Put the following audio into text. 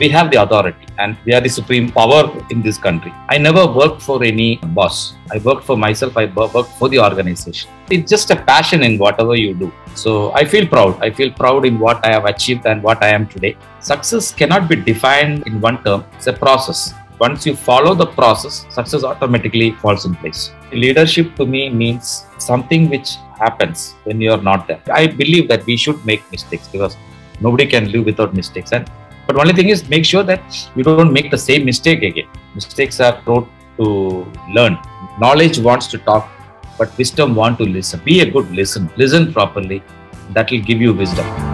we have the authority and we are the supreme power in this country. I never worked for any boss. I worked for myself. I worked for the organization. It's just a passion in whatever you do. So I feel proud. I feel proud in what I have achieved and what I am today. Success cannot be defined in one term. It's a process. Once you follow the process, success automatically falls in place. Leadership to me means something which happens when you are not there. I believe that we should make mistakes because nobody can live without mistakes. And but only thing is make sure that you don't make the same mistake again. Mistakes are taught to learn. Knowledge wants to talk, but wisdom want to listen. Be a good listen. Listen properly. That will give you wisdom.